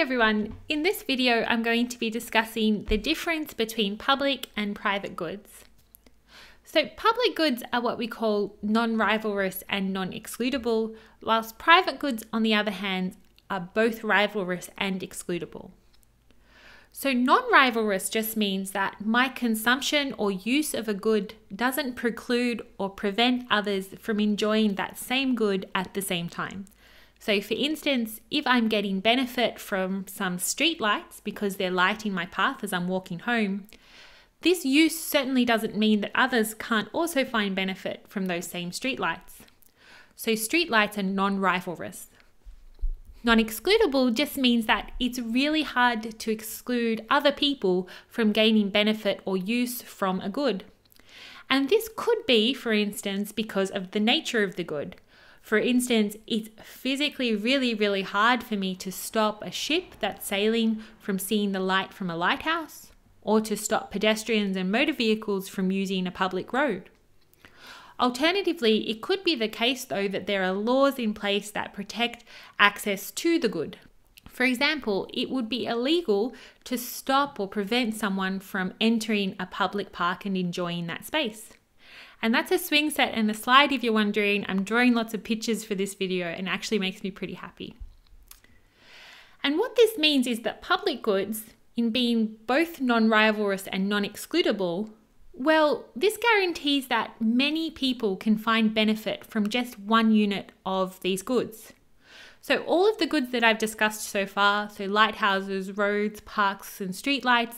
Everyone, in this video I'm going to be discussing the difference between public and private goods. So public goods are what we call non-rivalrous and non-excludable, whilst private goods on the other hand are both rivalrous and excludable. So non-rivalrous just means that my consumption or use of a good doesn't preclude or prevent others from enjoying that same good at the same time. So, for instance, if I'm getting benefit from some street lights because they're lighting my path as I'm walking home, this use certainly doesn't mean that others can't also find benefit from those same street lights. So, street lights are non rivalrous. Non excludable just means that it's really hard to exclude other people from gaining benefit or use from a good. And this could be, for instance, because of the nature of the good. For instance, it's physically really, really hard for me to stop a ship that's sailing from seeing the light from a lighthouse, or to stop pedestrians and motor vehicles from using a public road. Alternatively, it could be the case though that there are laws in place that protect access to the good. For example, it would be illegal to stop or prevent someone from entering a public park and enjoying that space. And that's a swing set and a slide if you're wondering. I'm drawing lots of pictures for this video and actually makes me pretty happy. And what this means is that public goods, in being both non-rivalrous and non-excludable, well, this guarantees that many people can find benefit from just one unit of these goods. So all of the goods that I've discussed so far, so lighthouses, roads, parks, and streetlights,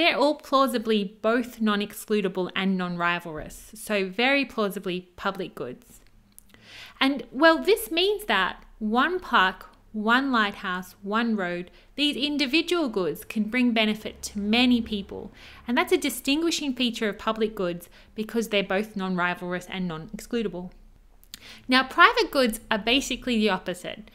they're all plausibly both non-excludable and non-rivalrous. So very plausibly public goods. And well, this means that one park, one lighthouse, one road, these individual goods can bring benefit to many people. And that's a distinguishing feature of public goods because they're both non rivalrous and non excludable. Now, private goods are basically the opposite.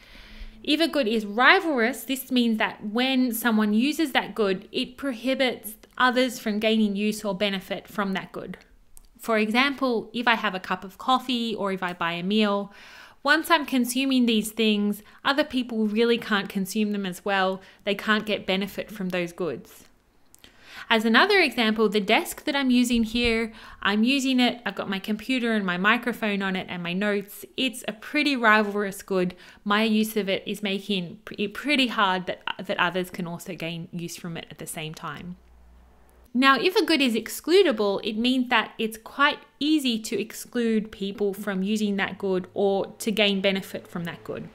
If a good is rivalrous, this means that when someone uses that good, it prohibits others from gaining use or benefit from that good. For example, if I have a cup of coffee or if I buy a meal, once I'm consuming these things, other people really can't consume them as well. They can't get benefit from those goods. As another example, the desk that I'm using here, I'm using it, I've got my computer and my microphone on it and my notes. It's a pretty rivalrous good. My use of it is making it pretty hard that, that others can also gain use from it at the same time. Now, if a good is excludable, it means that it's quite easy to exclude people from using that good or to gain benefit from that good.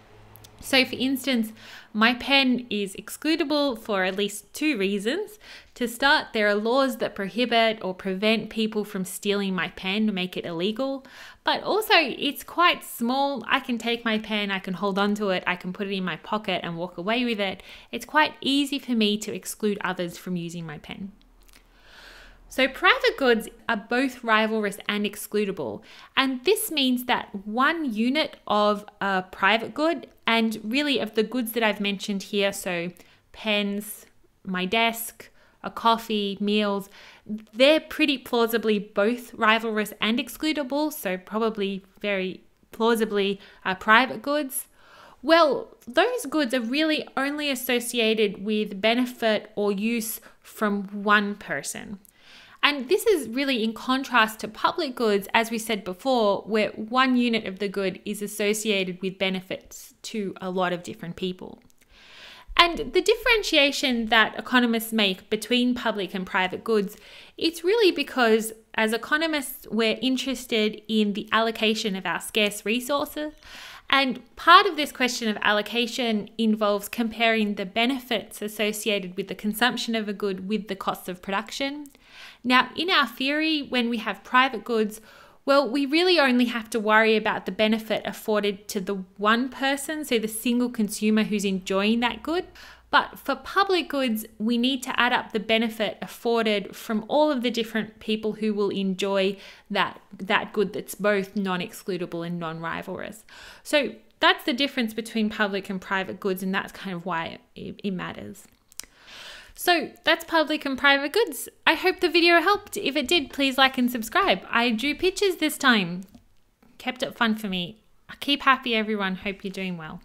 So, for instance, my pen is excludable for at least two reasons. To start, there are laws that prohibit or prevent people from stealing my pen to make it illegal. But also, it's quite small. I can take my pen, I can hold onto it, I can put it in my pocket and walk away with it. It's quite easy for me to exclude others from using my pen. So, private goods are both rivalrous and excludable. And this means that one unit of a private good, and really of the goods that I've mentioned here, so pens, my desk, a coffee, meals, they're pretty plausibly both rivalrous and excludable, so probably very plausibly uh, private goods. Well, those goods are really only associated with benefit or use from one person. And this is really in contrast to public goods, as we said before, where one unit of the good is associated with benefits to a lot of different people. And the differentiation that economists make between public and private goods, it's really because as economists, we're interested in the allocation of our scarce resources. And part of this question of allocation involves comparing the benefits associated with the consumption of a good with the costs of production. Now, in our theory, when we have private goods, well, we really only have to worry about the benefit afforded to the one person, so the single consumer who's enjoying that good. But for public goods, we need to add up the benefit afforded from all of the different people who will enjoy that, that good that's both non excludable and non rivalrous. So that's the difference between public and private goods, and that's kind of why it, it matters. So that's public and private goods. I hope the video helped. If it did, please like and subscribe. I drew pictures this time. Kept it fun for me. Keep happy, everyone. Hope you're doing well.